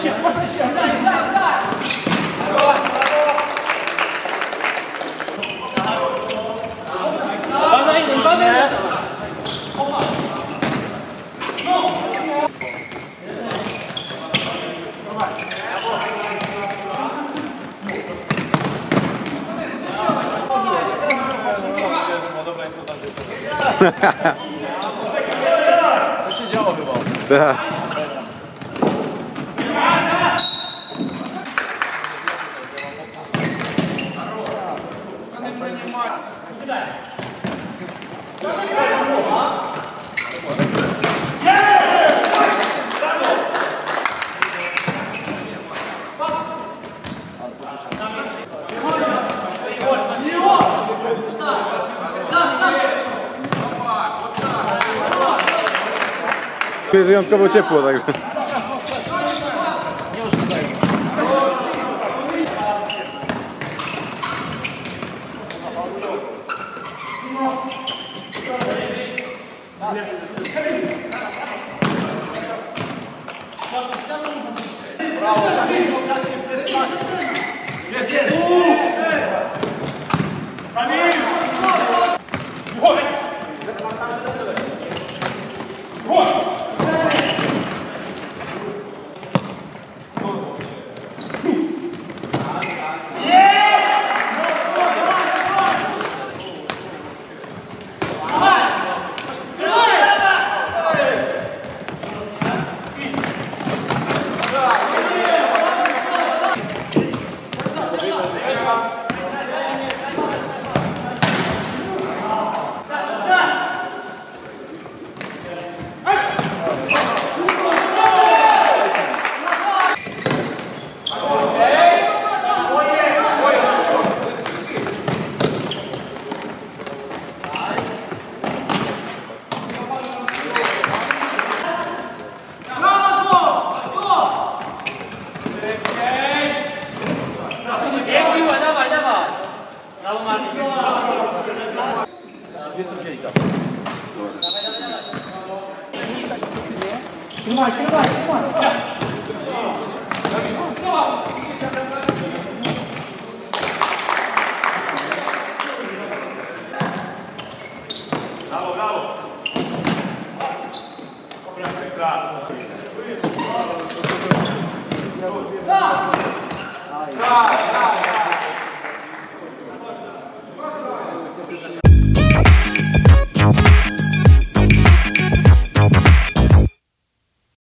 选，我说选，让你干不干？对啊。Jest wyjątkowo ciepło, także. Bravo. Daj, daj.